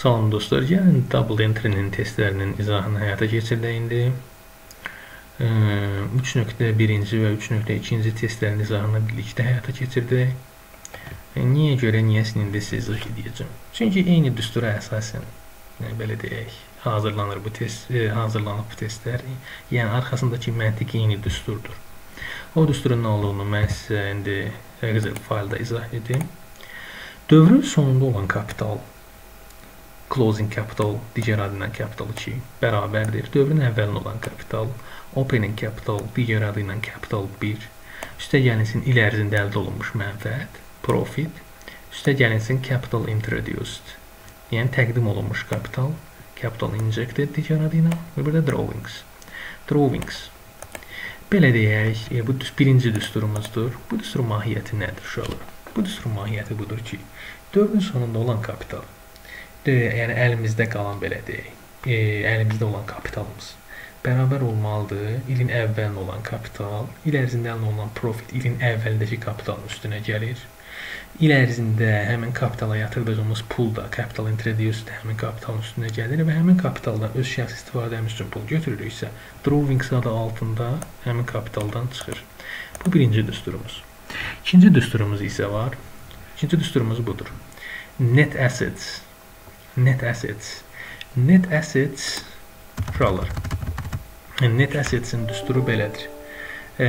Salam dostlar, gəlin double entry-nin testlərinin izahını həyata keçirdək indi. 3.1-ci və 3.2-ci testlərin izahını birlikdə həyata keçirdək. Niyə görə, niyəsini indi sizə izah edəcəm. Çünki eyni düstura əsasən, yəni belə deyək, hazırlanır bu test, e, hazırlanıb bu testlər. Yəni arxasındakı məntiq eyni düsturdur. O düsturun nə olduğunu mən sizə indi Excel faylda izah edim. Dövrün sonunda olan kapital closing capital digər adı ilə capital 2 bərabərdir. Dövrün əvvəlində olan kapital opening capital digər adı ilə capital 1 üstəgəlinsin il ərzində əldə olunmuş mənfəət profit üstəgəlinsin capital introduced yəni təqdim olunmuş kapital capital injected digər adı ilə və bir də drawings. Drawings Belə deyək, e, bu birinci düsturumuzdur. Bu düsturun mahiyyəti nədir uşaqlar? Bu düsturun mahiyyəti budur ki, dövrün sonunda olan kapital yəni əlimizdə qalan belə deyək, e, əlimizdə olan kapitalımız bərabər olmalıdır. İlin əvvəlində olan kapital, il ərzində əldə olunan profit ilin əvvəlindəki kapitalın üstünə gəlir. İl ərzində həmin kapitala yatırdığımız pul da capital introduced həmin kapitalın üstünə gəlir və həmin kapitaldan öz şəxsi istifadəmiz üçün pul götürürüksə, drawings adı altında həmin kapitaldan çıxır. Bu birinci düsturumuz. İkinci düsturumuz isə var. İkinci düsturumuz budur. Net assets net assets. Net assets uşaqlar. Net assets-in düsturu belədir. E,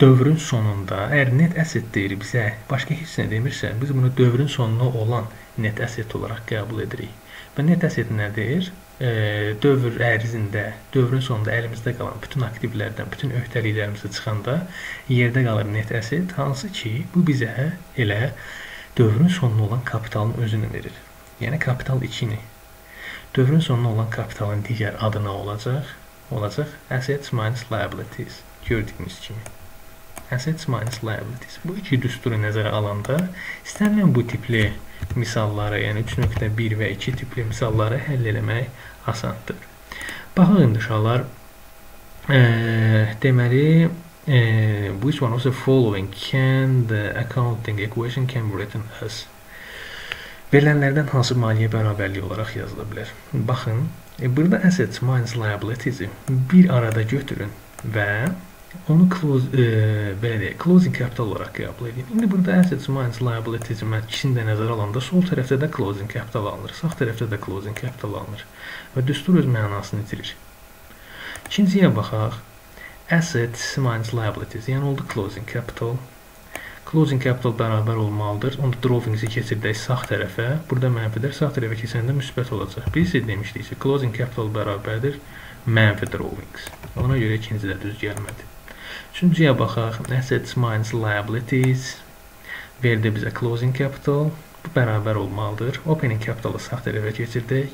dövrün sonunda, əgər net asset deyir bizə, başqa heç nə demirsə, biz bunu dövrün sonuna olan net asset olaraq qəbul edirik. Və net asset nədir? E, dövr ərzində, dövrün sonunda əlimizdə qalan bütün aktivlərdən, bütün öhdəliklərimizi çıxanda yerdə qalır net asset, hansı ki, bu bizə elə dövrün sonuna olan kapitalın özünü verir. Yəni kapital 2-ni. Dövrün sonuna olan kapitalın digər adı nə olacaq? Olacaq assets minus liabilities. Gördüyünüz kimi. Assets minus liabilities. Bu iki düsturu nəzərə alanda istənilən bu tipli misalları, yəni 3.1 və 2 tipli misalları həll eləmək asandır. Baxın indi uşaqlar, e, deməli, e, which one of the following can the accounting equation can be written as? Verilənlərdən hansı maliyyə bərabərliyi olaraq yazıla bilər? Baxın, e, burada assets minus liabilities-i bir arada götürün və onu close, e, belə deyək, closing capital olaraq qəbul edin. İndi burada assets minus liabilities-i mən ikisini də nəzərə alanda sol tərəfdə də closing capital alınır, sağ tərəfdə də closing capital alınır və düstur öz mənasını itirir. İkinciyə baxaq. Assets minus liabilities, yəni oldu closing capital Closing capital bərabər olmalıdır. Onda drawings-i keçirdək sağ tərəfə. Burada mənfidir. Sağ tərəfə keçəndə müsbət olacaq. Biz demişdik ki, closing capital bərabərdir mənfi drawings. Ona görə ikinci də düz gəlmədi. Üçüncüyə baxaq. Assets minus liabilities verdi bizə closing capital. Bu bərabər olmalıdır. Opening capitalı sağ tərəfə keçirdək.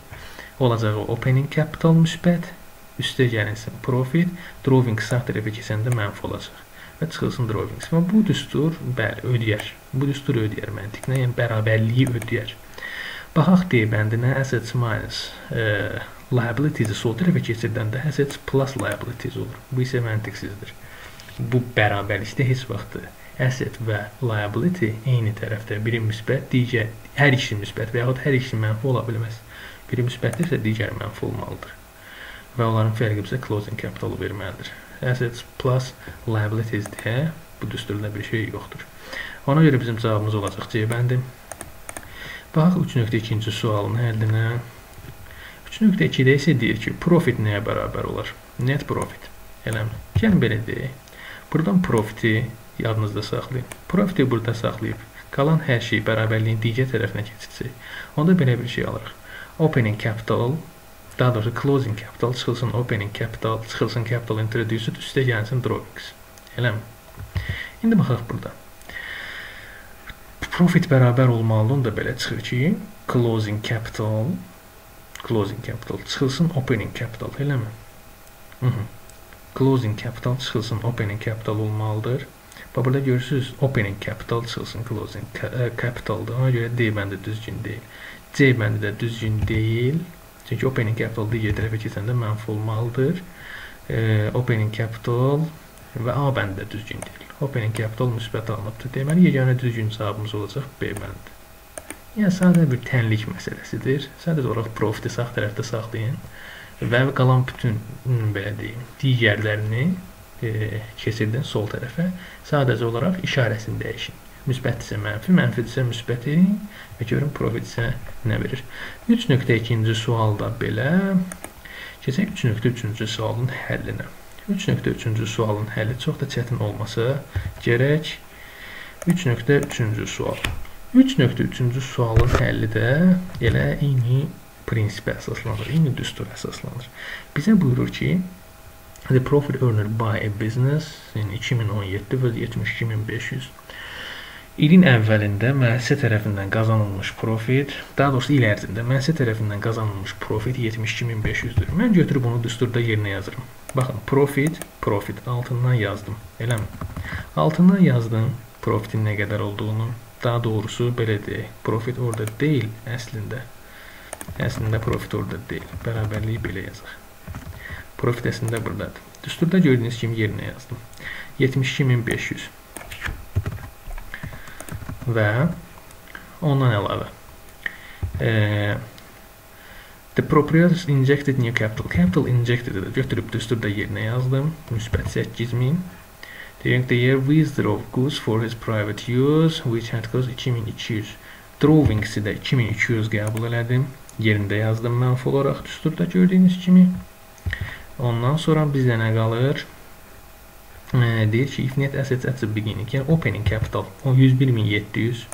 Olacaq opening capital müsbət. Üstə gəlinsin profit. Drawing sağ tərəfə keçəndə mənfi olacaq və çıxılsın drawings. Və bu düstur, bəli, ödəyər. Bu düstur ödəyər məntiqlə, yəni bərabərliyi ödəyər. Baxaq D bəndinə assets minus e, liabilities-i sol tərəfə keçirdəndə assets plus liabilities olur. Bu isə məntiqsizdir. Bu bərabərlikdə heç vaxt asset və liability eyni tərəfdə biri müsbət, digər hər ikisi müsbət və yaxud hər ikisi mənfi ola bilməz. Biri müsbətdirsə, digər mənfi olmalıdır. Və onların fərqi bizə closing capitalı verməlidir assets plus liabilities deyə bu düsturda bir şey yoxdur. Ona görə bizim cavabımız olacaq C bəndi. Baxaq 3.2-ci sualın həllinə. 3.2-də isə deyir ki, profit nəyə bərabər olar? Net profit. Eləmi? Gəlin belə deyək. Buradan profiti yadınızda saxlayın. Profiti burada saxlayıb qalan hər şey bərabərliyin digər tərəfinə keçirsək, onda belə bir şey alırıq. Opening capital daha doğrusu closing capital çıxılsın opening capital, çıxılsın capital introduced, üstə gəlsin drawings. Eləmi? İndi baxaq burada. Profit bərabər olmalıdır da belə çıxır ki, closing capital closing capital çıxılsın opening capital, eləmi? -hı. Closing capital çıxılsın opening capital olmalıdır. Bax burada görürsüz opening capital çıxılsın closing capitaldır. Ona görə D bəndi düzgün deyil. C bəndi də düzgün deyil. Çünki opening capital digər tərəfə keçəndə mənfi olmalıdır. E, opening capital və A bəndi də düzgün deyil. Opening capital müsbət alınıbdır. Deməli, yeganə düzgün cavabımız olacaq B bəndi. Yəni sadə bir tənlik məsələsidir. Sadəcə olaraq profiti sağ tərəfdə saxlayın və qalan bütün belə deyim, digərlərini e, keçirdin sol tərəfə. Sadəcə olaraq işarəsini dəyişin. Müsbətdirsə mənfi, mənfidirsə müsbəti və görün profit isə nə verir. 3.2-ci sualda belə. Keçək 3.3-cü sualın həllinə. 3.3-cü sualın həlli çox da çətin olmasa gərək 3.3-cü sual. 3.3-cü sualın həlli də elə eyni prinsipə əsaslanır, eyni düstura əsaslanır. Bizə buyurur ki, the profit earned by a business in 2017 was 72500 İlin əvvəlində müəssisə tərəfindən qazanılmış profit, daha doğrusu il ərzində müəssisə tərəfindən qazanılmış profit 72500-dür. Mən götürüb bunu düsturda yerinə yazıram. Baxın, profit, profit altından yazdım. Eləmi? Altından yazdım profitin nə qədər olduğunu. Daha doğrusu belə deyək, profit orada deyil əslində. Əslində profit orada deyil. Bərabərliyi belə yazaq. Profit əslində buradadır. Düsturda gördüyünüz kimi yerinə yazdım. 72500 və ondan əlavə e, The proprietors injected new capital. Capital injected götürüb düsturda yerinə yazdım. Müsbət 8000 During the year, withdraw goods for his private use, which had cost 2200. Drawings-i də 2200 qəbul elədim. Yerində yazdım mənfi olaraq düsturda gördüyünüz kimi. Ondan sonra bizdə nə qalır? Deyir ki, if net assets at the beginning, yəni opening capital o 101700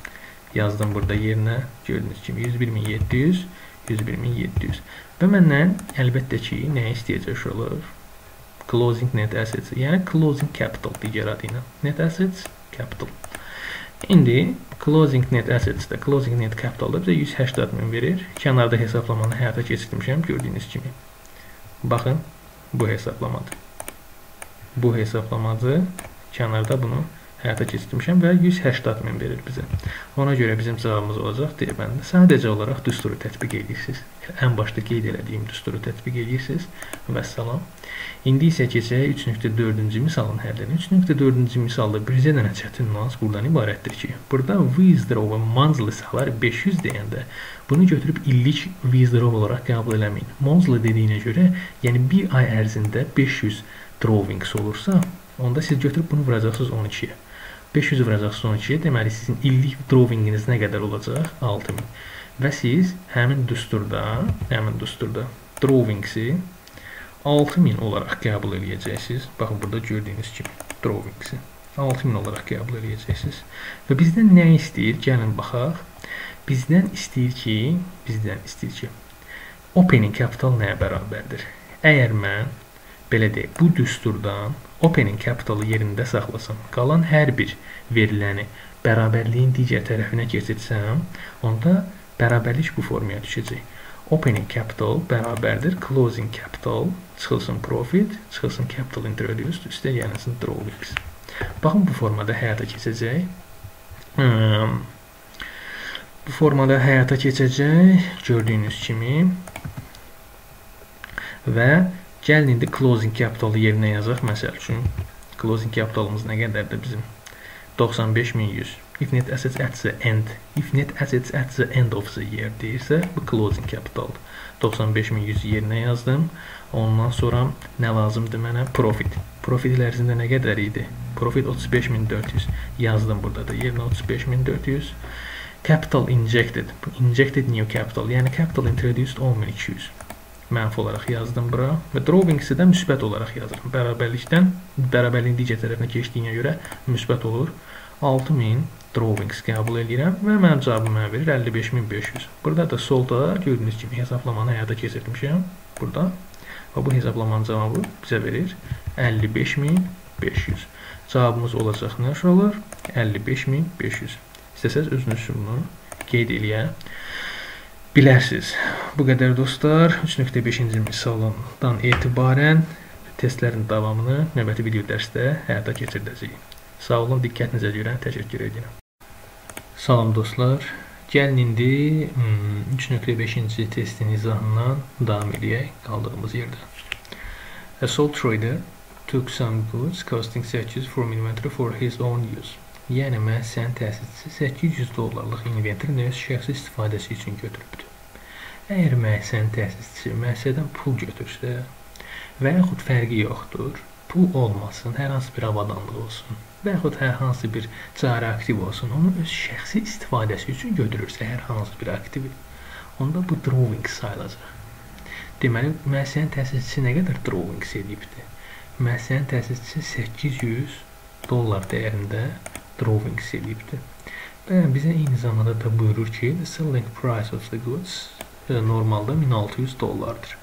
yazdım burada yerinə. Gördüyünüz kimi 101700, 101700. Və məndən əlbəttə ki, nə istəyəcək olur? closing net assets yəni closing capital digər adı ilə net assets capital indi closing net assets də closing net capital da bizə 180 min verir kənarda hesablamanı həyata keçirmişəm gördüyünüz kimi baxın bu hesablamadır bu hesablamadır kənarda bunu həyata keçirmişəm və 180 min verir bizə. Ona görə bizim cavabımız olacaq deyə bəndə sadəcə olaraq düsturu tətbiq edirsiniz. Ən başda qeyd elədiyim düsturu tətbiq edirsiniz və salam. İndi isə keçək 3.4-cü misalın həllinə. 3.4-cü misalda bircə dənə çətin nüans buradan ibarətdir ki, burada withdraw və monthly salary 500 deyəndə bunu götürüb illik withdraw olaraq qəbul eləməyin. Monthly dediyinə görə, yəni bir ay ərzində 500 drawings olursa, onda siz götürüb bunu vuracaqsınız 12-yə. 500 vuracaqsınız 12-yə, deməli sizin illik drawinginiz nə qədər olacaq? 6000. Və siz həmin düsturda, həmin düsturda drawingsi 6000 olaraq qəbul edəcəksiniz. Baxın burada gördüyünüz kimi drawingsi 6000 olaraq qəbul edəcəksiniz. Və bizdən nə istəyir? Gəlin baxaq. Bizdən istəyir ki, bizdən istəyir ki, opening capital nəyə bərabərdir? Əgər mən belə deyək, bu düsturdan opening capitalı yerində saxlasam, qalan hər bir veriləni bərabərliyin digər tərəfinə keçirsəm, onda bərabərlik bu formaya düşəcək. Opening capital bərabərdir closing capital, çıxılsın profit, çıxılsın capital introduced, üstə gəlsin drawings. Baxın bu formada həyata keçəcək. Hmm. Bu formada həyata keçəcək, gördüyünüz kimi və Gəlin indi closing capitalı yerinə yazaq. Məsəl üçün closing capitalımız nə qədərdir bizim? 95100. If net assets at the end, if net assets at the end of the year deyirsə, bu closing capitaldır. 95100 yerinə yazdım. Ondan sonra nə lazımdır mənə? Profit. Profit il ərzində nə qədər idi? Profit 35400. Yazdım burada da yerinə 35400. Capital injected. Injected new capital. Yəni capital introduced 10200 mənfi olaraq yazdım bura və drawings-i də müsbət olaraq yazıram. Bərabərlikdən bərabərliyin digər tərəfinə keçdiyinə görə müsbət olur. 6000 drawings qəbul edirəm və mənim cavabım mənə verir 55500. Burada da solda gördüyünüz kimi hesablamanı həyata keçirmişəm burada. Və bu hesablamanın cavabı bizə verir 55500. Cavabımız olacaq nə olur? 55500. İstəsəz özünüz bunu qeyd eləyə bilərsiniz. Bu qədər dostlar. 3.5-ci misaldan etibarən testlərin davamını növbəti video dərsdə həyata keçirdəcəyik. Sağ olun, diqqətinizə görə təşəkkür edirəm. Salam dostlar. Gəlin indi 3.5-ci hmm, testin izahından davam edək qaldığımız yerdə. A sole trader took some goods costing 800 from inventory for his own use. Yəni müəssisənin təsisçisi 800 dollarlıq inventorini öz şəxsi istifadəsi üçün götürübdür. Əgər müəssisənin təsisçisi müəssisədən pul götürsə və yaxud fərqi yoxdur, pul olmasın, hər hansı bir avadanlıq olsun və yaxud hər hansı bir cari aktiv olsun, onu öz şəxsi istifadəsi üçün götürürsə hər hansı bir aktivi, onda bu drawing sayılacaq. Deməli, müəssisənin təsisçisi nə qədər drawings edibdir? Müəssisənin təsisçisi 800 dollar dəyərində drawings edibdir. Və bizə eyni zamanda da buyurur ki, the selling price of the goods normalda 1600 dollardır.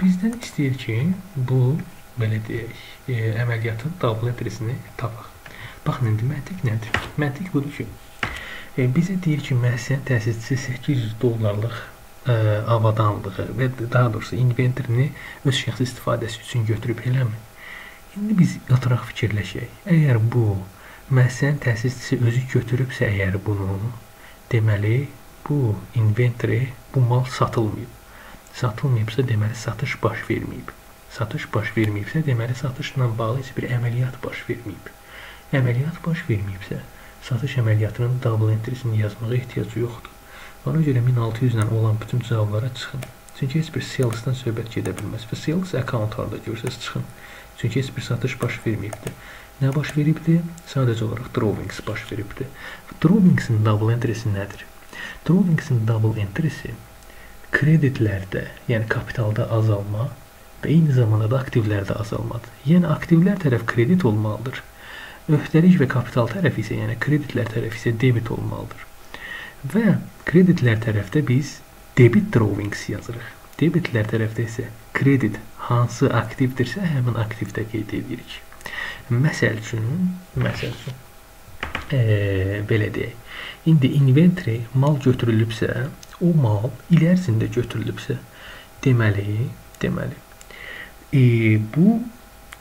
Bizdən istəyir ki, bu belə deyək, e, əməliyyatın double entry-sini tapaq. Baxın indi məntiq nədir? Məntiq budur ki, e, bizə deyir ki, müəssisənin təsisçisi 800 dollarlıq ə, avadanlığı və daha doğrusu inventorini öz şəxsi istifadəsi üçün götürüb eləmi? İndi biz oturaq fikirləşək. Əgər bu müəssisənin təsisçisi özü götürübsə əgər bunu, deməli bu inventory, bu mal satılmayıb. Satılmayıbsa deməli satış baş verməyib. Satış baş verməyibsə deməli satışla bağlı heç bir əməliyyat baş verməyib. Əməliyyat baş verməyibsə satış əməliyyatının double entry-sini yazmağa ehtiyac yoxdur. Ona görə 1600 ilə olan bütün cavablara çıxın. Çünki heç bir salesdan söhbət gedə bilməz. Və sales account harda görsəz çıxın. Çünki heç bir satış baş verməyibdir. Nə baş veribdir? Sadəcə olaraq drawings baş veribdir. Drawingsin double entry-si nədir? Drawingsin double entry-si kreditlərdə, yəni kapitalda azalma və eyni zamanda da aktivlərdə azalmadır. Yəni aktivlər tərəf kredit olmalıdır. Öhdəlik və kapital tərəfi isə, yəni kreditlər tərəfi isə debit olmalıdır. Və kreditlər tərəfdə biz debit drawings yazırıq. Debitlər tərəfdə isə kredit hansı aktivdirsə, həmin aktivdə qeyd edirik. Məsəl üçün, məsəl üçün e, belə deyək. İndi inventory mal götürülübsə, o mal il ərzində götürülübsə, deməli, deməli e, bu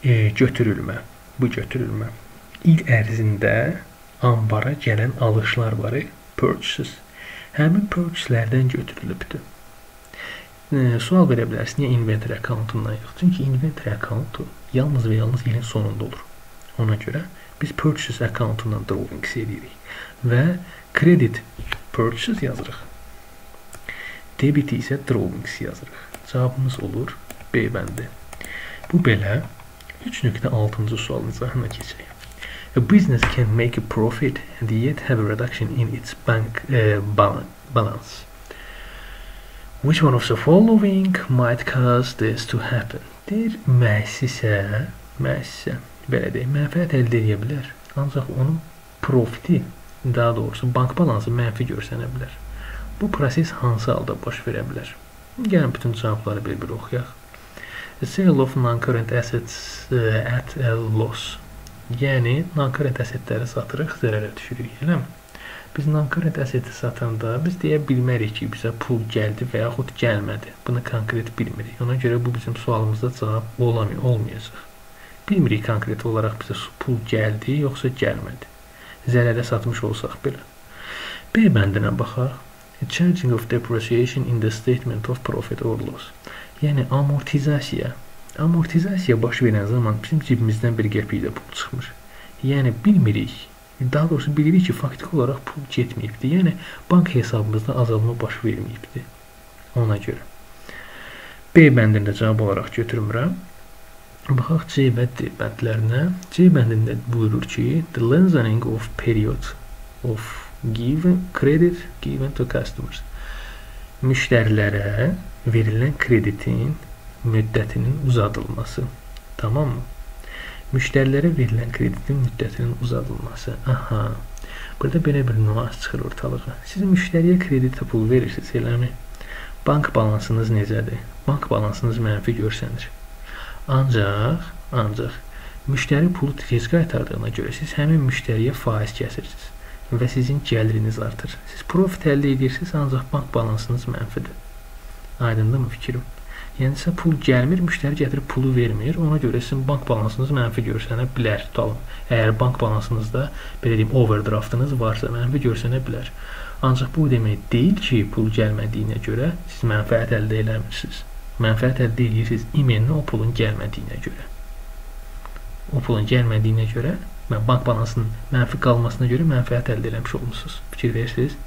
e, götürülmə, bu götürülmə il ərzində ambara gələn alışlar var, purchases. Həmin purchaselərdən götürülübdür. E, sual verə bilərsiniz, niyə inventory accountundan yox? Çünki inventory accountu yalnız və yalnız ilin sonunda olur. Ona görə biz purchase accountundan drawings edirik və credit purchase yazırıq. Debit isə drawings yazırıq. Cavabımız olur B bəndi. Bu belə 3.6-cı sualın izahına keçək. A business can make a profit and yet have a reduction in its bank uh, balance. Which one of the following might cause this to happen? Deyir, müəssisə, müəssisə belə deyək, mənfəət əldə edə bilər. Ancaq onun profiti, daha doğrusu bank balansı mənfi görsənə bilər. Bu proses hansı halda baş verə bilər? Gəlin bütün cavabları bir-bir oxuyaq. Sale of non-current assets uh, at a loss Yəni non-current əssetləri satırıq, zərərə düşürük, eləmi? Biz non-current əseti satanda biz deyə bilmərik ki, bizə pul gəldi və yaxud gəlmədi. Bunu konkret bilmirik. Ona görə bu bizim sualımızda cavab olamıyor, olmayacaq. Bilmirik konkret olaraq bizə pul gəldi, yoxsa gəlmədi. Zərərə satmış olsaq belə. B bəndinə baxaq. Charging of depreciation in the statement of profit or loss. Yəni amortizasiya Amortizasiya baş verən zaman bizim cibimizdən bir qəpik də pul çıxmır. Yəni bilmirik. Daha doğrusu bilirik ki, faktiki olaraq pul getməyibdi. Yəni bank hesabımızda azalma baş verməyibdi. Ona görə. B bəndində cavab olaraq götürmürəm. Baxaq C bəndlərinə. C bəndində buyurur ki, the lengthening of period of given credit given to customers. Müştərilərə verilən kreditin müddətinin uzadılması. Tamammı? Müştərilərə verilən kreditin müddətinin uzadılması. Aha. Burada belə bir nüans çıxır ortalığa. Siz müştəriyə kreditə pul verirsiniz, eləmi? Bank balansınız necədir? Bank balansınız mənfi görsənir. Ancaq, ancaq müştəri pulu tez qaytardığına görə siz həmin müştəriyə faiz kəsirsiniz və sizin gəliriniz artır. Siz profit əldə edirsiniz, ancaq bank balansınız mənfidir. Aydındırmı fikrim? Yəni sizə pul gəlmir, müştəri gətirib pulu vermir. Ona görə sizin bank balansınız mənfi görsənə bilər. Tutalım. Əgər bank balansınızda belə deyim overdraftınız varsa mənfi görsənə bilər. Ancaq bu demək deyil ki, pul gəlmədiyinə görə siz mənfəət əldə eləmirsiniz. Mənfəət əldə edirsiniz imenlə o pulun gəlmədiyinə görə. O pulun gəlmədiyinə görə bank balansının mənfi qalmasına görə mənfəət əldə etmiş olmusunuz. Fikir verirsiniz?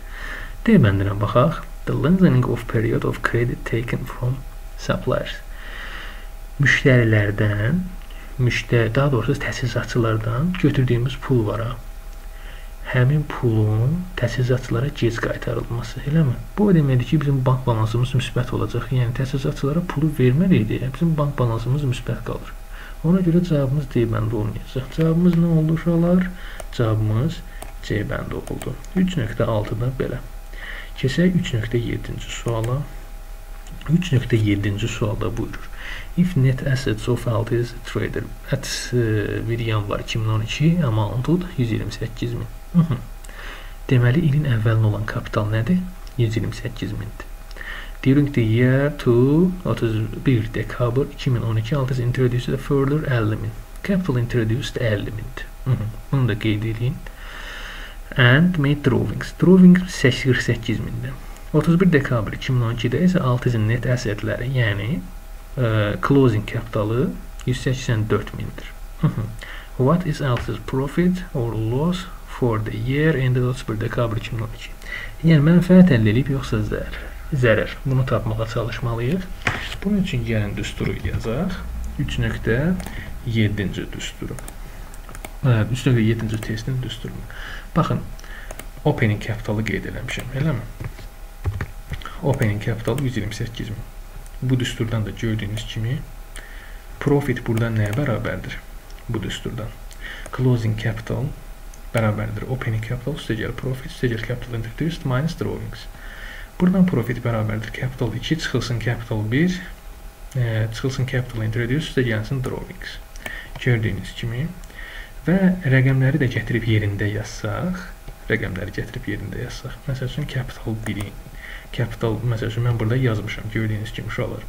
D bəndinə baxaq. The lengthening of period of credit taken from suppliers. Müştərilərdən, müştəri, daha doğrusu təchizatçılardan götürdüyümüz pul var ha həmin pulun təchizatçılara gec qaytarılması, eləmi? Bu o deməkdir ki, bizim bank balansımız müsbət olacaq. Yəni təchizatçılara pulu verməliydi, bizim bank balansımız müsbət qalır. Ona görə cavabımız D bəndi olmayacaq. Cavabımız nə oldu uşaqlar? Cavabımız C bəndi oldu. 3.6-da belə. Keçək 3.7-ci suala. 3.7-ci sualda buyurur. If net assets of Altis trader at uh, 1 yanvar 2012 amounted 128 min. Hı -hı. Deməli ilin əvvəlinə olan kapital nədir? 128 mindir. During the year to 31 dekabr 2012 Altis introduced a further 50 min. Capital introduced 50 mindir. Hı -hı. Bunu da qeyd edin. And made drawings. Drawing 48 mindir. 31 dekabr 2012-də isə Altizin net əsətləri, yəni ə, closing kapitalı 184 mindir. What is Altis profit or loss for the year ended 31 dekabr 2012. Yəni mənfəət əldə edib yoxsa zərər? Zərər. Bunu tapmağa çalışmalıyıq. Bunun üçün gəlin düsturu yazaq. 3.7-ci düsturu. 3.7-ci testin düsturunu. Baxın, opening kapitalı qeyd eləmişəm, eləmi? Opening kapitalı 128 min. Bu düsturdan da gördüyünüz kimi profit burada nəyə bərabərdir? Bu düsturdan. Closing capital bərabərdir opening capital üstə gəl profit üstə gəl capital introduced minus drawings. Buradan profit bərabərdir capital 2 çıxılsın capital 1 e, çıxılsın capital introduced üstə gəlsin drawings. Gördüyünüz kimi. Və rəqəmləri də gətirib yerində yazsaq, rəqəmləri gətirib yerində yazsaq, məsəl üçün capital 1-in capital məsəl üçün mən burada yazmışam gördüyünüz kimi uşaqlar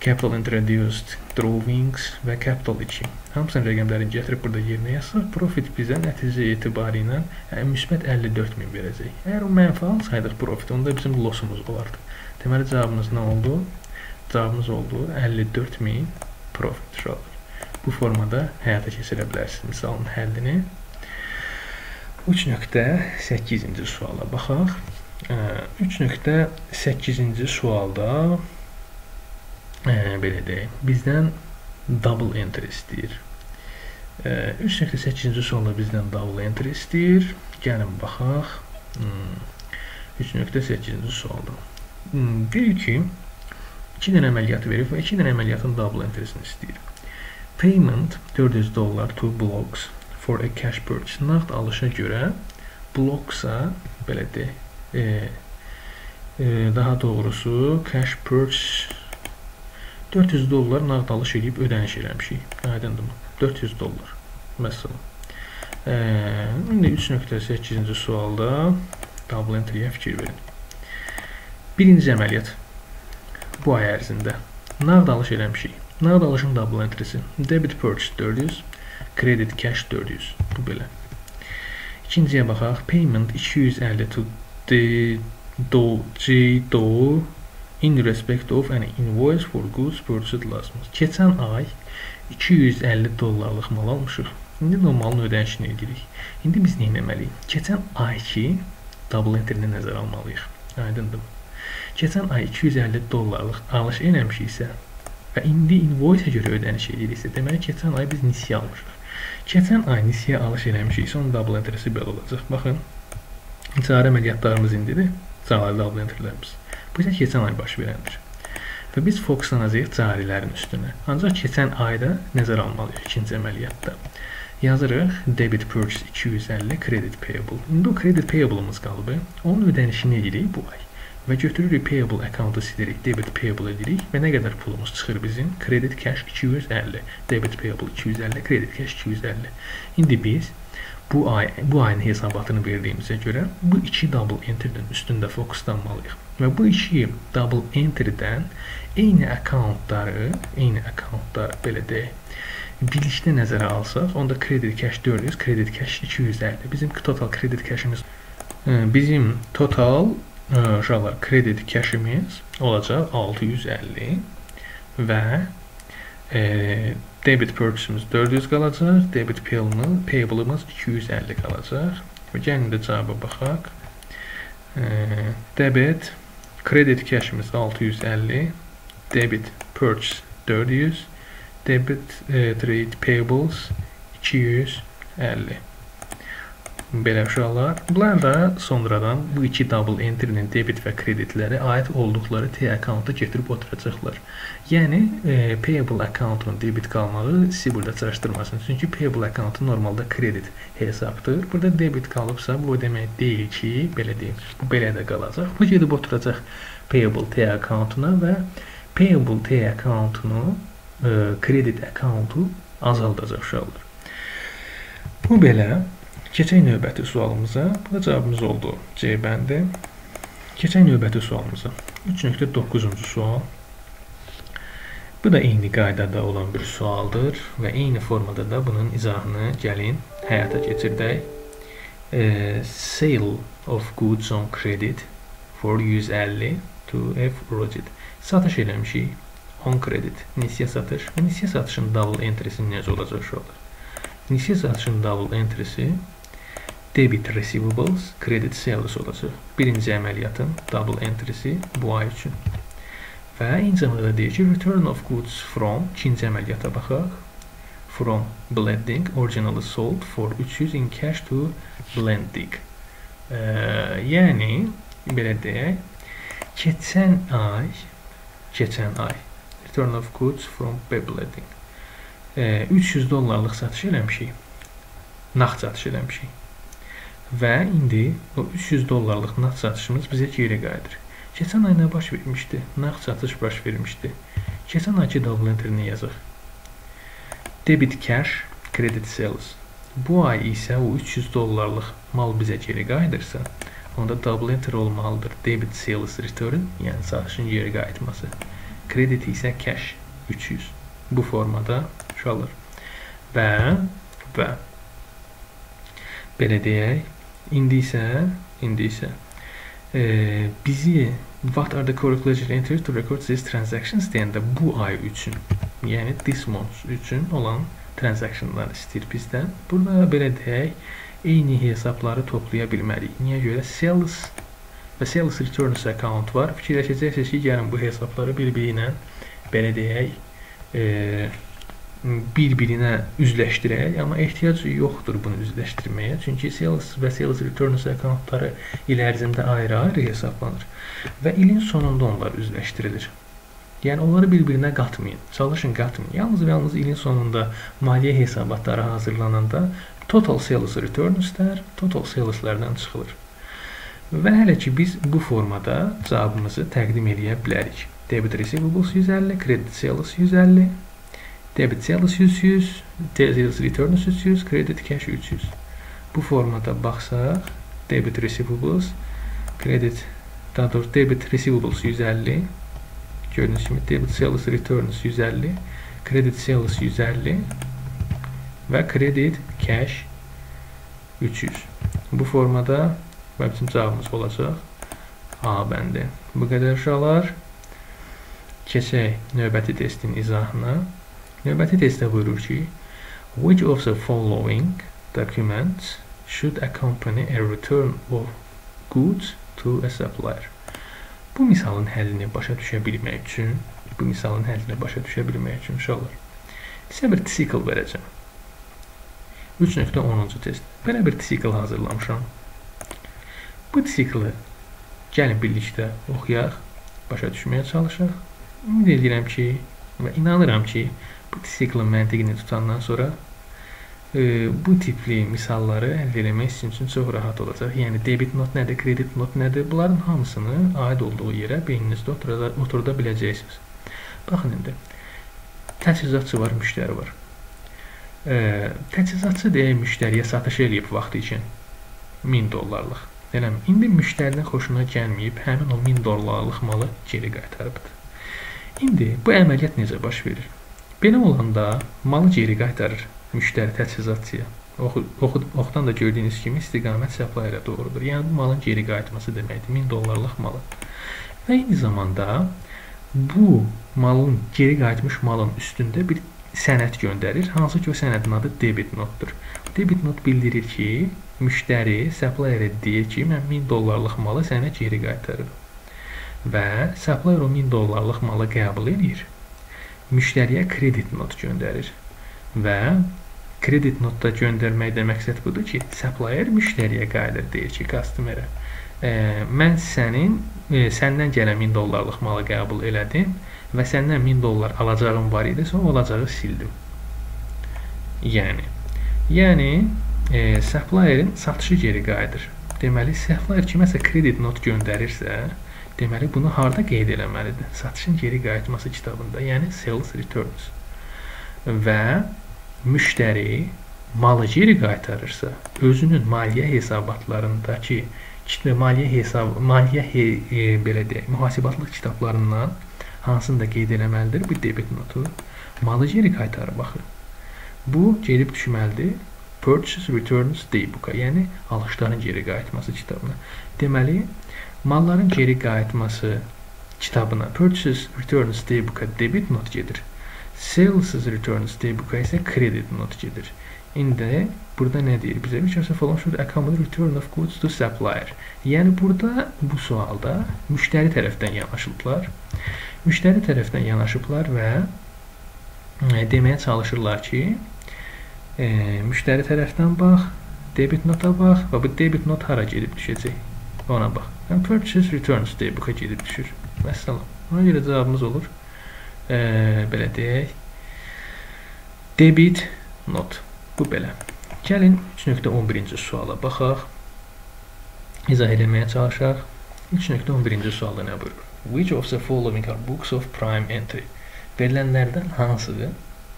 capital introduced, drawings və capital 2. Hamısının rəqəmlərini gətirib burada yerinə yazsaq, profit bizə nəticə etibari ilə müsbət 54 min verəcək. Əgər o mənfi alsaydıq profit, onda bizim lossumuz olardı. Deməli, cavabımız nə oldu? Cavabımız oldu 54 min profit uşaqlar. Bu formada həyata keçirə bilərsiniz misalın həllini. 3.8-ci suala baxaq. 3.8-ci sualda e, belə deyək, bizdən double enter istəyir. E, 3.8-ci sualda bizdən double enter istəyir. Gəlin baxaq. Hmm, 3.8-ci sualda. Hmm, deyir ki, 2 dənə əməliyyat verir və 2 dənə əməliyyatın double enterisini istəyir. Payment 400 dollar to blocks for a cash purchase. Nağd alışa görə bloksa belə deyək, e, e, daha doğrusu cash purchase 400 dollar nağd alış edib ödəniş eləmişik. Aydındırmı? 400 dollar. Məsələn. İndi 3.8-ci sualda double entry-yə fikir verin. Birinci əməliyyat bu ay ərzində nağd alış eləmişik. Nağd alışın double entry-si debit purchase 400, credit cash 400. Bu belə. İkinciyə baxaq. Payment 250 to the do G do in respect of an invoice for goods purchased month. Keçən ay 250 dollarlıq mal almışıq. İndi də o malın ödənişini edirik. İndi biz nə etməliyik? Keçən ayki double entry-ni nəzərə almalıyıq. Aydındır? Keçən ay 250 dollarlıq alış eləmişiksə və indi invoice-ə görə ödəniş ediriksə, deməli keçən ay biz nisiyə almışıq. Keçən ay nisiyə alış eləmişiksə, onun double entry-si belə olacaq. Baxın, cari əməliyyatlarımız indidir. Cari double entry-lərimiz. Bu isə keçən ay baş verəndir. Və biz fokuslanacağıq carilərin üstünə. Ancaq keçən ayda nəzərə almalıyıq ikinci əməliyyatda. Yazırıq debit purchase 250 credit payable. İndi o credit payable-ımız qalıb. Onun ödənişini edirik bu ay. Və götürürük payable account-ı silirik, debit payable edirik və nə qədər pulumuz çıxır bizim? Credit cash 250, debit payable 250, credit cash 250. İndi biz bu ay bu ayın hesabatını verdiyimizə görə bu iki double enter-dən üstündə fokuslanmalıyıq. Və bu iki double entry-dən eyni akkauntları, eyni akkauntları belə deyək, birlikdə nəzərə alsaq, onda credit cash 400, credit cash 250. Bizim total credit cashimiz bizim total uşaqlar credit cashimiz olacaq 650 və e, debit purchase'imiz 400 qalacaq, debit payable-ımız payable-ımız 250 qalacaq. Gəlin də cavaba baxaq. E, debit credit cash-imiz 650, debit purchase 400, debit e, trade payables 250. Belə uşaqlar. Bunlar da sonradan bu iki double entry-nin debit və kreditləri aid olduqları T akkauntda gətirib oturacaqlar. Yəni e, payable accountun debit qalmağı sizi burada çaşdırmasın. Çünki payable accountu normalda kredit hesabdır. Burada debit qalıbsa bu demək deyil ki, belə deyim, bu belə də qalacaq. Bu gedib oturacaq payable T akkauntuna və payable T akkauntunu e, kredit akkauntu azaldacaq uşaqlar. Bu belə Keçək növbəti sualımıza. Burada cavabımız oldu C bəndi. Keçək növbəti sualımıza. 3.9-cu sual. Bu da eyni qaydada olan bir sualdır və eyni formada da bunun izahını gəlin həyata keçirdək. E, sale of goods on credit for 150 to F project. Satış eləmişik on credit, nisiyə satış. Nisiyə satışın double entry'si necə olacaq uşaqlar? Nisiyə satışın double entry'si debit receivables, credit sales olacaq. Birinci əməliyyatın double entry'si bu ay üçün. Və eyni zamanda deyir ki, return of goods from ikinci əməliyyata baxaq. From blending, originally sold for 300 in cash to blending. E, yəni, belə deyək, keçən ay, keçən ay, return of goods from blending. E, 300 dollarlıq satış eləmişik. Nağd satış eləmişik. Və indi o 300 dollarlıq nağd satışımız bizə geri qayıdır. Keçən ay nə baş vermişdi? Nağd satış baş vermişdi. Keçən ayki double entry-ni yazaq. Debit cash, credit sales. Bu ay isə o 300 dollarlıq mal bizə geri qayıdırsa, onda double entry olmalıdır. Debit sales return, yəni satışın geri qayıtması. Credit isə cash 300. Bu formada çalır. Və və belə deyək, İndi isə, indi isə e, bizi what are the correct ledger entries to record this transactions deyəndə bu ay üçün, yəni this month üçün olan transactionlar istəyir bizdən. Burada belə deyək, eyni hesabları toplaya bilmərik. Niyə görə? Sales və sales returns account var. Fikirləşəcəksiniz ki, gəlin bu hesabları bir-biri ilə belə deyək, e, bir-birinə üzləşdirək, amma ehtiyac yoxdur bunu üzləşdirməyə. Çünki sales və sales returns akkauntları il ərzində ayrı-ayrı hesablanır və ilin sonunda onlar üzləşdirilir. Yəni onları bir-birinə qatmayın. Çalışın qatmayın. Yalnız və yalnız ilin sonunda maliyyə hesabatları hazırlananda total sales returnslər total saleslərdən çıxılır. Və hələ ki biz bu formada cavabımızı təqdim edə bilərik. Debit receivables 150, credit sales 150, Debit sales 100, sales returns 300, credit cash 300. Bu formada baxsaq, debit receivables, credit, daha doğrusu debit receivables 150, gördüyünüz kimi debit sales returns 150, credit sales 150 və credit cash 300. Bu formada və bizim cavabımız olacaq A bəndi. Bu qədər uşaqlar. Keçək növbəti testin izahına. Növbəti testdə buyurur ki, which of the following documents should accompany a return of goods to a supplier? Bu misalın həllini başa düşə bilmək üçün, bu misalın həllini başa düşə bilmək üçün uşaqlar, sizə bir tsikl verəcəm. 3.10-cu test. Belə bir tsikl hazırlamışam. Bu tsiklı gəlin birlikdə oxuyaq, başa düşməyə çalışaq. Ümid edirəm ki və inanıram ki, bu siklin məntiqini tutandan sonra e, bu tipli misalları əldə etmək sizin üçün çox rahat olacaq. Yəni debit not nədir, kredit not nədir? Bunların hamısını aid olduğu yerə beyninizdə oturda, oturda biləcəksiniz. Baxın indi. Təchizatçı var, müştəri var. E, təchizatçı deyək müştəriyə satış eləyib vaxtı üçün 1000 dollarlıq. Eləmi? İndi müştərinin xoşuna gəlməyib həmin o 1000 dollarlıq malı geri qaytarıbdır. İndi bu əməliyyat necə baş verir? Belə olanda malı geri qaytarır müştəri təchizatçıya. Oxu, oxu, oxudan da gördüyünüz kimi istiqamət səpla ilə doğrudur. Yəni bu malın geri qayıtması deməkdir 1000 dollarlıq malı. Və eyni zamanda bu malın geri qayıtmış malın üstündə bir sənəd göndərir, hansı ki o sənədin adı debit notdur. Debit not bildirir ki, müştəri supplier-ə deyir ki, mən 1000 dollarlıq malı sənə geri qaytarıram. Və supplier o 1000 dollarlıq malı qəbul edir. Müştəriyə kredit not göndərir. Və kredit notda göndərməkdə məqsəd budur ki, supplier müştəriyə qayıdır, deyir ki, customer-ə. E, mən sənin e, səndən gələn 1000 dollarlıq malı qəbul elədim və səndən 1000 dollar alacağım var idi, sonra olacağı sildim. Yəni, yəni e, supplierin satışı geri qayıdır. Deməli, supplier kiməsə kredit not göndərirsə, deməli bunu harda qeyd eləməlidir? Satışın geri qayıtması kitabında, yəni sales returns. Və müştəri malı geri qaytarırsa, özünün maliyyə hesabatlarındakı maliyyə hesab maliyyə he, e, belə deyək, mühasibatlıq kitablarından hansını da qeyd eləməlidir bu debit notu. Malı geri qaytarır baxın. Bu gedib düşməlidir Purchase Returns Daybook-a, yəni alışların geri qayıtması kitabına. Deməli, malların geri qayıtması kitabına Purchase Returns Daybook-a debit not gedir. Sales Returns Daybook-a isə credit not gedir. İndi burada nə deyir bizə? The following should accommodate return of goods to supplier? Yəni burada bu sualda müştəri tərəfdən yanaşılıblar. Müştəri tərəfdən yanaşıblar və e, deməyə çalışırlar ki, e, müştəri tərəfdən bax, debit nota bax və bu debit not hara gedib düşəcək? Ona bax. And purchase returns debit-a gedib düşür. Məsələn, ona görə cavabımız olur. E, belə deyək. Debit not. Bu belə. Gəlin 3.11-ci suala baxaq. İzah eləməyə çalışaq. 3.11-ci sualda nə buyurur? Which of the following are books of prime entry? Verilənlərdən hansı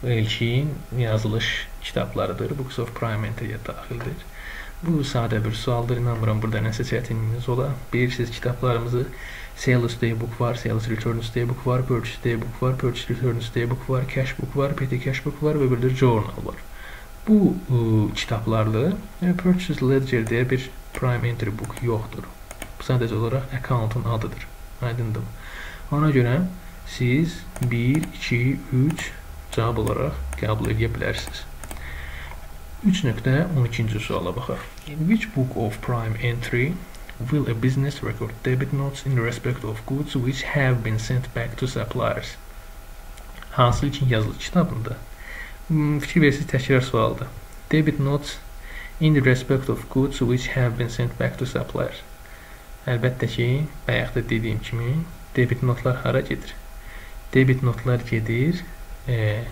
ilkin yazılış kitablarıdır? Books of prime entry-yə daxildir. Bu sadə bir sualdır. İnanmıram burada nəsə çətinliyiniz ola. Bilirsiniz kitablarımızı Sales Daybook var, Sales Returns Daybook var, Purchase Daybook var, Purchase Returns Daybook var, Cash Book var, Petty Cash Book var və bir də Journal var. Bu ə, kitablarda Purchase Ledger deyə bir prime entry book yoxdur. Sadəcə olaraq accountun adıdır. Aydındır. Ona görə siz 1, 2, 3 cavab olaraq qəbul edə bilərsiniz. 3.12-ci suala baxaq. In which book of prime entry will a business record debit notes in respect of goods which have been sent back to suppliers? Hansı için yazılı kitabında? Hmm, fikir versiniz təkrar sualdır. Debit notes in respect of goods which have been sent back to suppliers. Əlbəttə ki, bayaq da dediyim kimi debit notlar hara gedir? Debit notlar gedir e,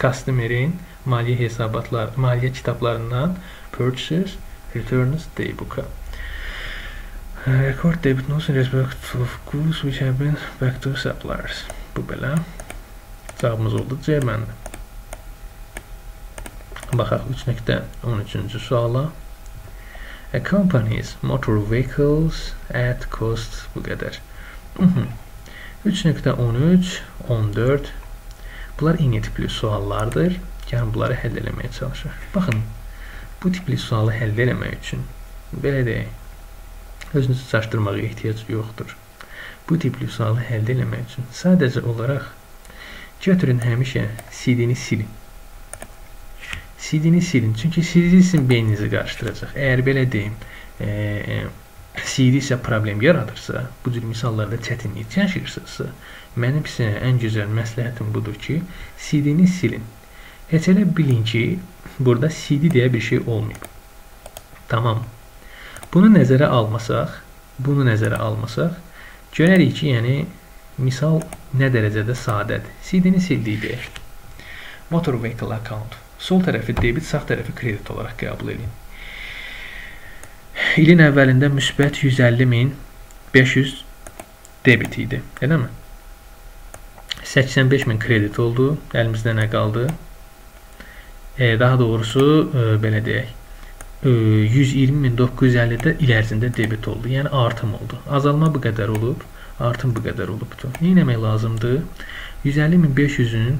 customerin maliyyə hesabatlar, maliyyə kitablarından purchases, returns daybook-a. Record debit notes in respect of goods which have been back to suppliers. Bu belə. Cavabımız oldu C məndə. Baxaq 3.13-cü suala. A company's motor vehicles at cost bu qədər. 3.13, 14 Bunlar eyni tipli suallardır. Gəlin bunları həll eləməyə çalışaq. Baxın, bu tipli sualı həll eləmək üçün belə deyək, özünüzü çaşdırmağa ehtiyac yoxdur. Bu tipli sualı həll eləmək üçün sadəcə olaraq götürün həmişə CD-ni silin. CD-ni silin. Çünki CD sizin beyninizi qarışdıracaq. Əgər belə deyim, e, CD isə problem yaradırsa, bu cür misallarda çətinlik yaşayırsınızsa, mənim sizə ən gözəl məsləhətim budur ki, CD-ni silin. Heç elə bilin ki, burada CD deyə bir şey olmayıb. Tamam. Bunu nəzərə almasaq, bunu nəzərə almasaq, görərik ki, yəni misal nə dərəcədə sadədir. CD-ni sildik deyək. Motor vehicle account. Sol tərəfi debit, sağ tərəfi kredit olaraq qəbul edin. İlin əvvəlində müsbət 150.500 debit idi, eləmi? 85.000 kredit oldu. Əlimizdə nə qaldı? E, daha doğrusu e, belə deyək. E, 120.950-də il ərzində debit oldu. Yəni artım oldu. Azalma bu qədər olub, artım bu qədər olubdu. Nə etmək lazımdır? 150.500-ün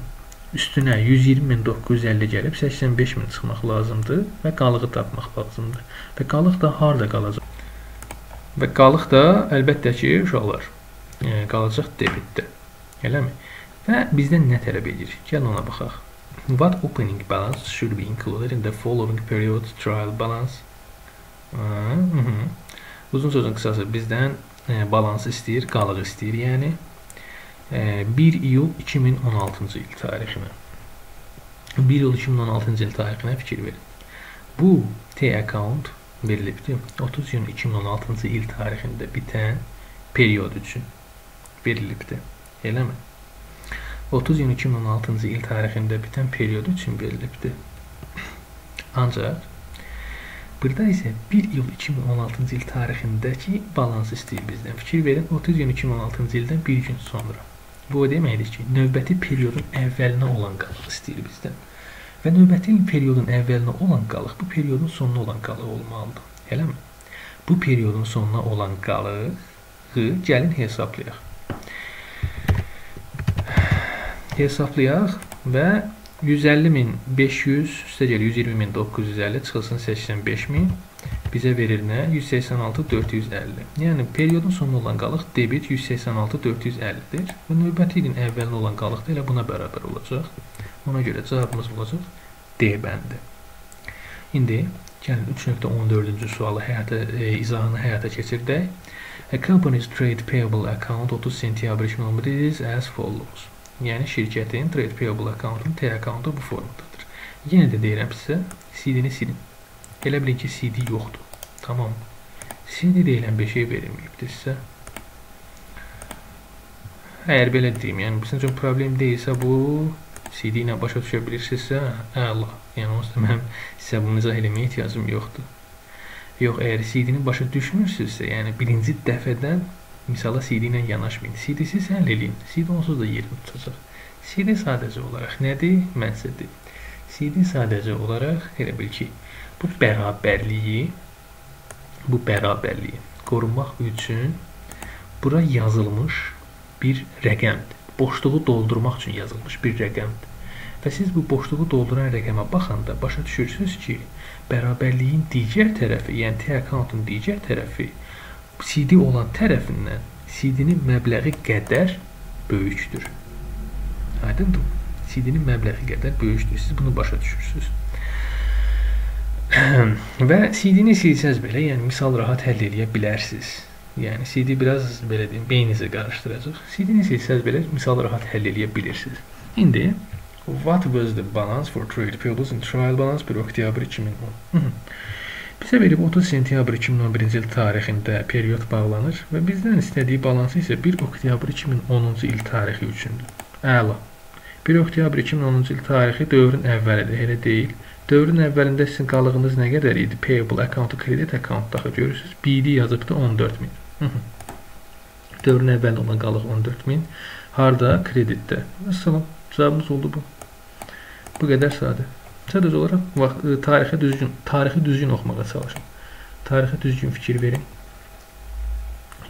üstünə 120.950 gəlib 85.000 çıxmaq lazımdır və qalığı tapmaq lazımdır. Və qalıq da harda qalacaq? Və qalıq da əlbəttə ki, uşaqlar, e, qalacaq debitdə. Eləmi? Və bizdən nə tələb edir? Gəlin ona baxaq. What opening balance should be included in the following period trial balance? Hı -hı. Uzun sözün qısası bizdən e, balans istəyir, qalıq istəyir, yəni e, 1 iyul 2016-cı il tarixinə. 1 iyul 2016-cı il tarixinə fikir verin. Bu T-account verilibdir. 30 iyun 2016-cı il tarixində bitən period üçün verilibdir. Eləmi? 30 iyun 2016-cı il tarixində bitən period üçün verilibdir. Ancaq burada isə 1 iyul 2016-cı il tarixindəki balans istəyir bizdən. Fikir verin, 30 iyun 2016-cı ildən bir gün sonra. Bu o deməkdir ki, növbəti periodun əvvəlinə olan qalıq istəyir bizdən. Və növbəti periodun əvvəlinə olan qalıq bu periodun sonuna olan qalıq olmalıdır. Eləmi? Bu periodun sonuna olan qalığı gəlin hesablayaq. Hesablayaq və 150.500 üstə gəlir 120.950 çıxılsın 85.000 bizə verir nə? 186.450. Yəni periodun sonuna olan qalıq debit 186.450-dir və növbəti ilin əvvəlinə olan qalıq da elə buna bərabər olacaq. Ona görə cavabımız olacaq D bəndi. İndi gəlin 3.14-cü sualı həyata e, izahını həyata keçirdək. A company's trade payable account 30 sentyabr 2011 is as follows. Yəni şirkətin trade payable accountun T accountu bu formadadır. Yenə də deyirəm sizə, CD-ni silin. Elə bilin ki, CD yoxdur. Tamam. CD deyilən bir şey verilməyibdir sizə. Əgər belə deyim, yəni sizin üçün problem deyilsə bu CD ilə başa düşə bilirsinizsə, əla. Yəni onsuz da mənim sizə bunu izah eləməyə ehtiyacım yoxdur. Yox, əgər CD-ni başa düşmürsünüzsə, yəni birinci dəfədən misala CD ilə yanaşmayın. CD-siz həll eləyin. CD onsuz da yerini tutacaq. CD sadəcə olaraq nədir? Mənsədir. CD sadəcə olaraq elə bil ki, bu bərabərliyi bu bərabərliyi qorumaq üçün bura yazılmış bir rəqəmdir. Boşluğu doldurmaq üçün yazılmış bir rəqəmdir. Və siz bu boşluğu dolduran rəqəmə baxanda başa düşürsünüz ki, bərabərliyin digər tərəfi, yəni T accountun digər tərəfi CD olan tərəfindən CD-nin məbləği qədər böyükdür. Aydındır? CD-nin məbləği qədər böyükdür. Siz bunu başa düşürsünüz. və CD-ni silsəz belə, yəni misal rahat həll edə bilərsiniz. Yəni CD biraz belə deyim, beyninizi qarışdıracaq. CD-ni silsəz belə misal rahat həll edə bilirsiniz. İndi what was the balance for trade payables in trial balance 1 oktyabr 2010? Bizə verib 30 sentyabr 2011-ci il tarixində period bağlanır və bizdən istədiyi balansı isə 1 oktyabr 2010-cu il tarixi üçündür. Əla. 1 oktyabr 2010-cu il tarixi dövrün əvvəlidir, elə deyil. Dövrün əvvəlində sizin qalığınız nə qədər idi? Payable account, credit account daxil görürsüz. BD yazıbdı 14000. Dövrün əvvəlində olan qalıq 14000. Harda? Kreditdə. Əssalam. Cavabımız oldu bu. Bu qədər sadə. Sadəcə olaraq vaxt, e, tarixi düzgün, tarixi düzgün oxumağa çalışın. Tarixə düzgün fikir verin.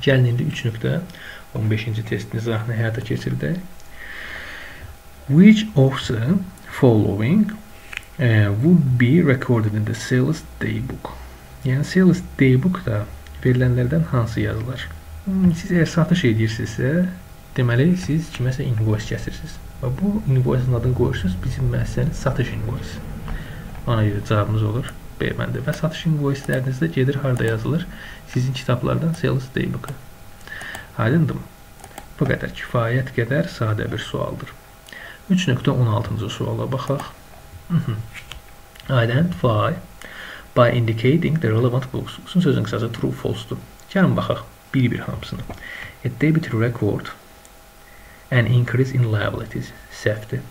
Gəlin indi 3.15-ci testin izahını həyata keçirdək. Which of the following uh, would be recorded in the sales daybook. Yəni sales daybookda verilənlərdən hansı yazılar? Hmm, siz əgər satış edirsinizsə, deməli siz kiməsə invoice kəsirsiniz. Və bu invoice-ın adını qoyursunuz bizim müəssisənin satış invoice. Ona görə cavabımız olur B bəndə. Və satış invoice-lərinizdə gedir harda yazılır? Sizin kitablardan sales daybook-a. Aydındır? Bu qədər kifayət qədər sadə bir sualdır. 3.16-cı suala baxaq. Identify by indicating the relevant books. Uzun sözün qısası true false-dur. Gəlin baxaq bir-bir hamısını. A debit record an increase in liabilities səhvdir.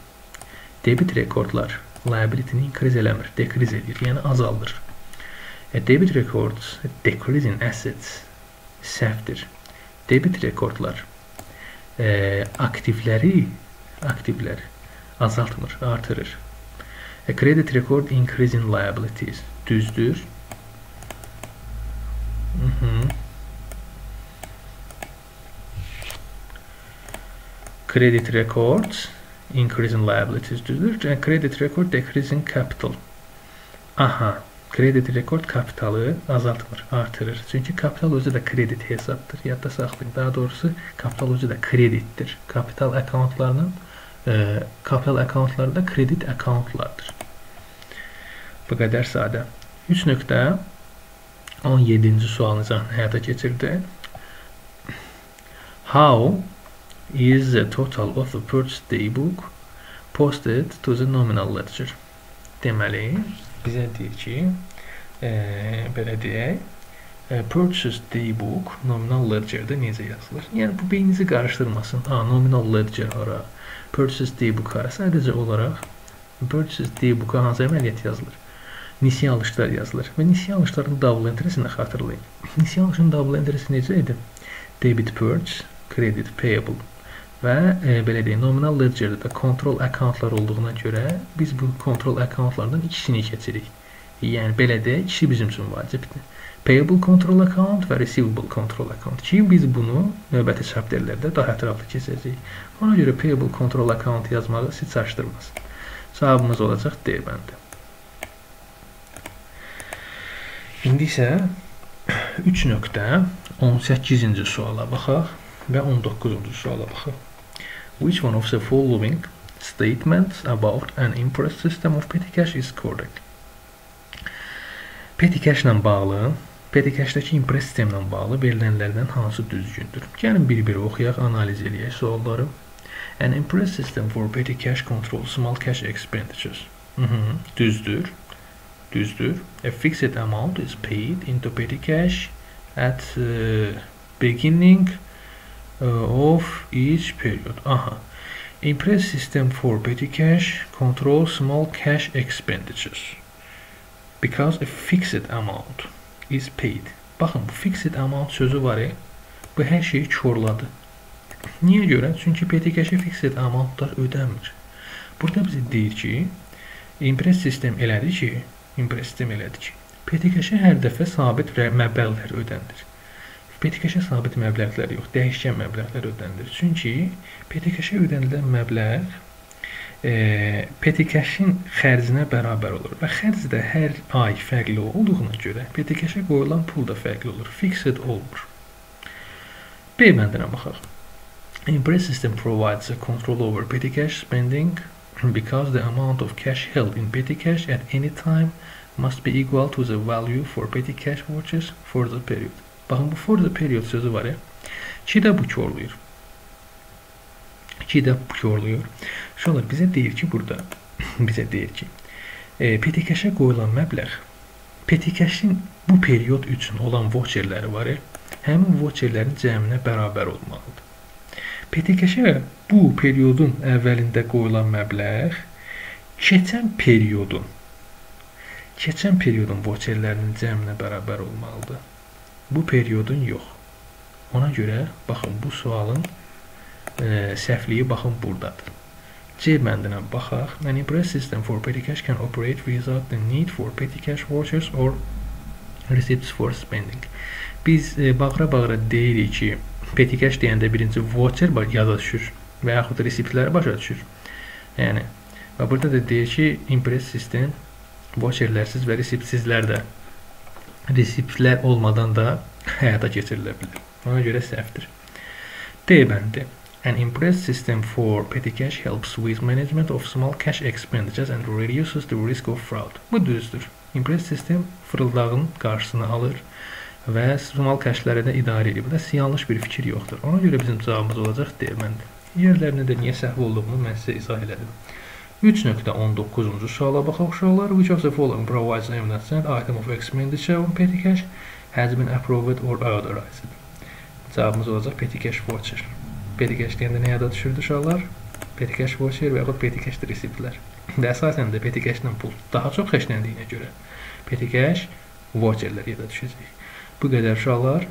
Debit rekordlar liability-ni increase eləmir, decrease edir, yəni azaldır. A debit records decrease in assets səhvdir. Debit rekordlar e, aktivləri aktivləri azaltmır, artırır. A credit record increase in liabilities. Düzdür. Hı -hı. Credit records increase in liabilities düzdür. And credit record decrease in capital. Aha. Credit record kapitalı azaltmır, artırır. Çünki kapital özü də kredit hesabdır. Yadda saxlayın. Daha doğrusu kapital özü də kreditdir. Kapital accountlarının e, kapital accountları da kredit accountlardır. Bu qədər sadə. 3.17-ci sualınızı həyata keçirdi. How is the total of the purchase day book posted to the nominal ledger? Deməli, bizə deyir ki, e, belə deyək, e, purchase day book nominal ledgerdə necə yazılır? Yəni bu beyninizi qarışdırmasın. Ha, nominal ledger hara, purchase day book hara. Sadəcə olaraq purchase day book-a hansı əməliyyat yazılır? Nisiyə alışlar yazılır. Və nisiyə alışların double entry-sini xatırlayın. Nisiyə alışın double entry-si necə idi? Debit purchase, credit payable və e, belə deyək, nominal ledgerdə də control accountlar olduğuna görə biz bu control accountlardan ikisini keçirik. Yəni belə deyək, ikisi bizim üçün vacibdir. Payable control account və receivable control account ki, biz bunu növbəti chapterlərdə daha ətraflı keçəcəyik. Ona görə payable control account yazmağı siz çaşdırmasın. Cavabımız olacaq D bəndi. İndi isə 3.18-ci suala baxaq və 19-cu suala baxaq. Which one of the following statements about an impress system of petty cash is correct? Petty cash ilə bağlı, petty cash-dəki impress sistemlə bağlı verilənlərdən hansı düzgündür? Gəlin bir-bir oxuyaq, analiz eləyək sualları. An impress system for petty cash controls small cash expenditures. Hı -hı, düzdür. Düzdür. A fixed amount is paid into petty cash at uh, beginning of each period. Aha. Impress system for petty cash controls small cash expenditures because a fixed amount is paid. Baxın, bu fixed amount sözü var ya, bu hər şeyi korladı. Niyə görə? Çünki petty cash-ə fixed amountlar ödənmir. Burada bizə deyir ki, impress sistem elədi ki, impress sistem elədi ki, petty cash-ə hər dəfə sabit məbləğlər ödənilir. PTK-şə sabit məbləğlər yox, dəyişkən məbləğlər ödənilir. Çünki PTK-şə ödənilən məbləğ e, PTK-şin xərcinə bərabər olur və xərc də hər ay fərqli olduğuna görə PTK-şə qoyulan pul da fərqli olur, fixed olmur. B bəndinə baxaq. Impress system provides a control over petty cash spending because the amount of cash held in petty cash at any time must be equal to the value for petty cash vouchers for the period. Baxın, bu for the period sözü var ya. İki də bu korluyur. İki də bu korluyur. Uşaqlar bizə deyir ki, burada bizə deyir ki, e, PTK-şə qoyulan məbləğ PTK-şin bu period üçün olan voucherləri var ya, həmin voucherlərin cəminə bərabər olmalıdır. PTK-şə bu periodun əvvəlində qoyulan məbləğ keçən periodun keçən periodun voucherlərinin cəminə bərabər olmalıdır. Bu periodun yox. Ona görə baxın bu sualın e, səhvliyi baxın burdadır. C bəndinə baxaq. An impress system for petty cash can operate without the need for petty cash vouchers or receipts for spending. Biz e, bağıra-bağıra deyirik ki, petty cash deyəndə birinci voucher yada düşür və yaxud resiptlər başa düşür. Yəni və burada da deyir ki, impress sistem voucherlərsiz və resiptsizlər də resiptlər olmadan da həyata keçirilə bilər. Ona görə səhvdir. D bəndi. An impress system for petty cash helps with management of small cash expenditures and reduces the risk of fraud. Bu düzdür. Impress sistem fırıldağın qarşısını alır və small cash-ləri də idarə edir. Bu da yanlış bir fikir yoxdur. Ona görə bizim cavabımız olacaq D bəndi. Yerlərində də niyə səhv olduğunu mən sizə izah elədim. 3.19-cu suala baxaq uşaqlar. Which of the following provides evidence that item of expenditure on petty cash has been approved or authorized? Cavabımız olacaq petty cash voucher. Petty cash deyəndə nə yada düşürdü uşaqlar? Petty cash voucher və yaxud petty cash resiptlər. Və əsasən də petty cash-lə pul daha çox xərcləndiyinə görə petty cash voucherlər yada düşəcək. Bu qədər uşaqlar.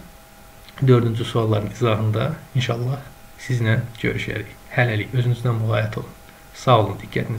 Dördüncü sualların izahında inşallah sizlə görüşərik. Hələlik özünüzdən müğayət olun. Sağ olun, diqqətiniz